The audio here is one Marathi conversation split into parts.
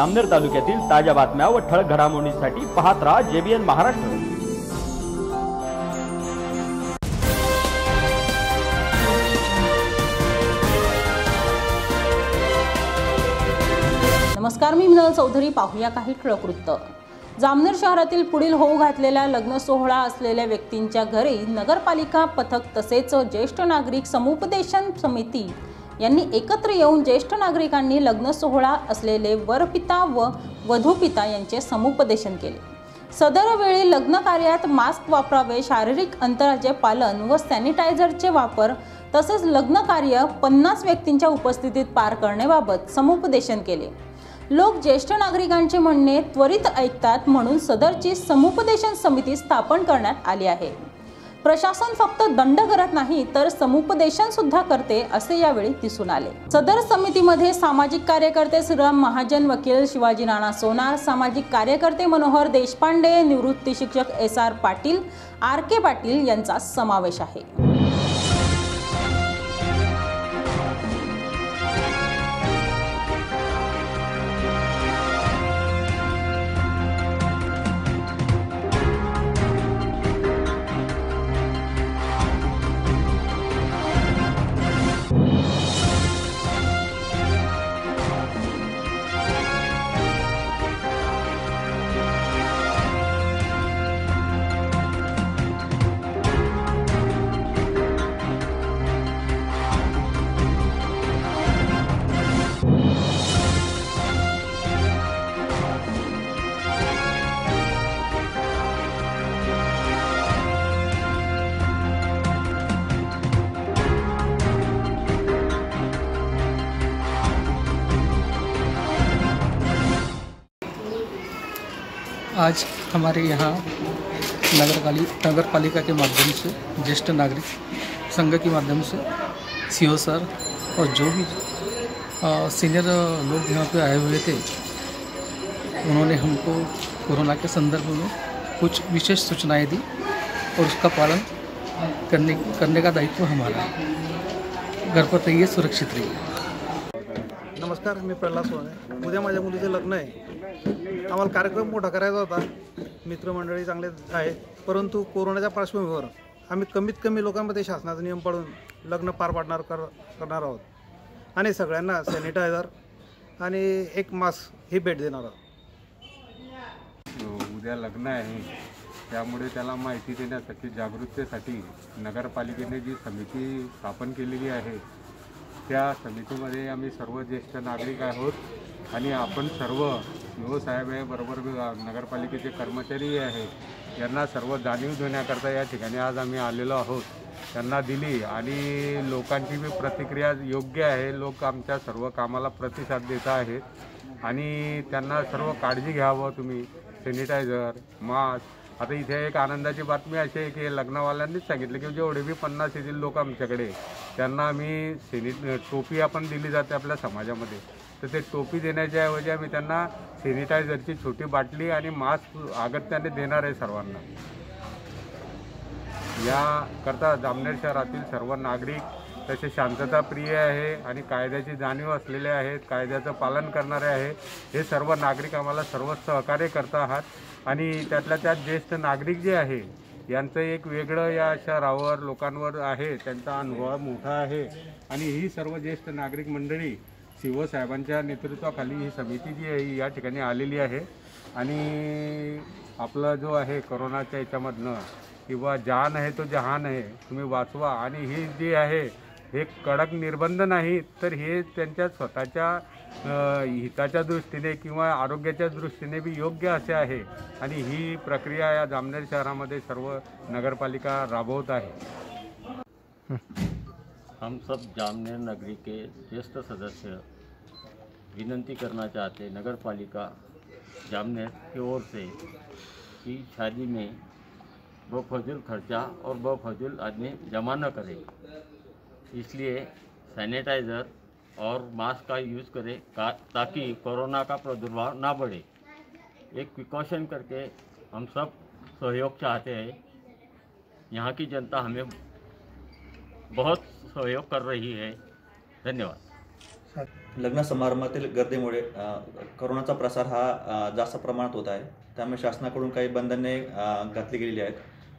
अमनेर तालुक्यातील ताज्या बातम्या व ठळक घडामोडींसाठी पाहत राहा जेबीएन महाराष्ट्र. नमस्कार मी मिनल चौधरी. पाहूया काही ठळक वृत्त. जामनेर शहरातील पुढील होऊ घातलेल्या लग्न सोहळा असलेल्या व्यक्तींच्या घरी नगरपालिका पथक तसेच ज्येष्ठ नागरिक समुपदेशन समिती यांनी एकत्र येऊन ज्येष्ठ नागरिकांनी लग्न सोहळा असलेले वरपिता व वधूपिता यांचे समुपदेशन केले. सदर वेळी लग्न कार्यात मास्क वापरावे शारीरिक अंतराचे पालन व सॅनिटायझरचे वापर तसेच लग्न कार्य पन्नास व्यक्तींच्या उपस्थितीत पार करण्याबाबत समुपदेशन केले. लोक ज्येष्ठ नागरिकांचे म्हणणे त्वरित ऐकतात म्हणून सदरची समुपदेशन समिती स्थापन करण्यात आली आहे. प्रशासन फक्त दंड करत नाही तर समुपदेशन सुद्धा करते असे यावेळी दिसून आले. सदर समितीमध्ये सामाजिक कार्यकर्ते श्रीराम महाजन वकील शिवाजी नाना सोनार सामाजिक कार्यकर्ते मनोहर देशपांडे निवृत्ती शिक्षक S R Patil R K Patil यांचा समावेश आहे. आज हमारे यहाँ नगर नगर पालिका के माध्यम से, ज्येष्ठ नागरिक संघ के माध्यम से, सीओ सर और जो भी सीनियर लोग यहाँ पे आए हुए थे, उन्होंने हमको कोरोना के संदर्भ में कुछ विशेष सूचनाएँ दी और उसका पालन करने करने का दायित्व हमारा है। घर पर रहिए, सुरक्षित रहिए। नमस्कार मी प्रल्हाद सोने. उद्या माझ्या मुलीचं लग्न आहे. आम्हाला कार्यक्रम मोठा करायचा होता. मित्रमंडळी चांगले आहेत परंतु कोरोनाच्या पार्श्वभूमीवर आम्ही कमीत कमी लोकांमध्ये शासनाचा नियम पाळून लग्न पार पाडणार कर करणार आहोत. आणि सगळ्यांना सॅनिटायझर आणि एक मास्क ही भेट देणार आहोत. हो, उद्या लग्न आहे. त्यामुळे त्याला माहिती देण्यासाठी जागरूकतेसाठी नगरपालिकेने जी समिती स्थापन केलेली आहे त्या समितीमध्ये आम्ही सर्व ज्येष्ठ नागरिक आहोत आणि आपण सर्व युव साहेब आहे बरोबर नगरपालिकेचे कर्मचारी आहेत यांना सर्व जाणीव देण्याकरता या ठिकाणी आज आम्ही आलेलो आहोत. त्यांना दिली आणि लोकांची बी प्रतिक्रिया योग्य आहे. लोक आमच्या सर्व कामाला प्रतिसाद देत आहेत. आणि त्यांना सर्व काळजी घ्यावं तुम्ही. सॅनिटायझर मास्क आता इथे एक आनंदाची बातमी अशी आहे की लग्नवाल्यांनीच सांगितलं की जेवढे बी पन्नास येथील लोक आमच्याकडे त्यांना आम्ही सेनि टोपी आपण दिली जाते आपल्या समाजामध्ये. तर ते टोपी देण्याच्या ऐवजी आम्ही त्यांना सॅनिटायझरची छोटी बाटली आणि मास्क अगत्याने देणार आहे सर्वांना. याकरता जामनेर शहरातील सर्व नागरिक तसे शांतताप्रिय आहे आणि कायद्याची जाणीव असलेले आहेत कायद्याचं पालन करणारे आहे हे सर्व नागरिक आम्हाला सर्व सहकार्य करत आहात. आणि त्यातल्या त्यात ज्येष्ठ नागरिक जे आहे यांचं एक वेगळं या शहरावर लोकांवर आहे. त्यांचा अनुभव मोठा आहे. आणि ही सर्व ज्येष्ठ नागरिक मंडळी शिवसाहेबांच्या नेतृत्वाखाली ही समिती जी आहे ही या ठिकाणी आलेली आहे. आणि आपला जो आहे कोरोनाच्या याच्यामधनं किंवा जान आहे तो जहान आहे तुम्ही वाचवा. आणि ही जी आहे हे कडक निर्बंध नाही तर हे त्यांच्या स्वतःच्या हिताच्या दृष्टीने किंवा आरोग्याच्या दृष्टीने बी योग्य असे आहे. आणि ही प्रक्रिया या जामनेर शहरामध्ये सर्व नगरपालिका राबवत आहे. हम सब जामनेर नगरी के ज्येष्ठ सदस्य विनंती करना चाहते नगर पालिका जामनेर की ओर से कि शादी में बफजूल खर्चा और बफजूल आदमी जमा न करे। इसलिए सैनिटाइज़र और मास्क का यूज़ करें का ताकि कोरोना का प्रादुर्भाव ना बढ़े। एक प्रिकॉशन करके हम सब सहयोग चाहते हैं। यहाँ की जनता हमें बहुत सहयोग कर रही है। धन्यवाद। लग्न समारंभातील गर्दीमुळे कोरोनाचा करोनाचा प्रसार हा जास्त प्रमाणात होत आहे. त्यामुळे शासनाकडून काही बंधने घातली गेलेली आहेत.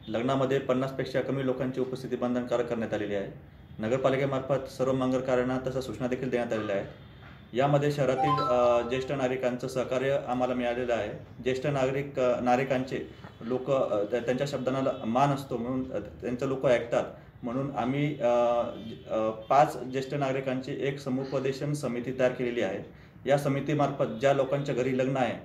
लग्नामध्ये पन्नासपेक्षा कमी लोकांची उपस्थिती बंधनकारक करण्यात आलेली आहे. नगरपालिकेमार्फत सर्व मंगल कार्यांना सूचना देखील देण्यात आलेल्या आहेत. यामध्ये शहरातील ज्येष्ठ नागरिकांचं सहकार्य आम्हाला मिळालेलं आहे. ज्येष्ठ नागरिक नागरिकांचे लोक त्यांच्या शब्दांना मान असतो म्हणून त्यांचं लोक ऐकतात. म्हणून आम्ही पाच ज्येष्ठ नागरिकांची एक समुपदेशन समिती तयार केलेली आहे. या समितीमार्फत ज्या लोकांच्या घरी लग्न आहे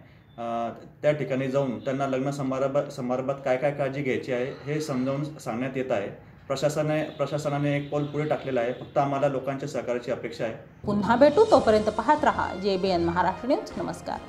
त्या ठिकाणी जाऊन त्यांना लग्न समारंभात समारंभात काय काय काळजी घ्यायची आहे हे समजावून सांगण्यात येत आहे. प्रशासनाने प्रशासनाने एक पाऊल पुढे टाकलेला आहे. फक्त आम्हाला लोकांच्या सहकार्याची अपेक्षा आहे. पुन्हा भेटू. तोपर्यंत पाहत रहा. जे बी एन महाराष्ट्र न्यूज. नमस्कार.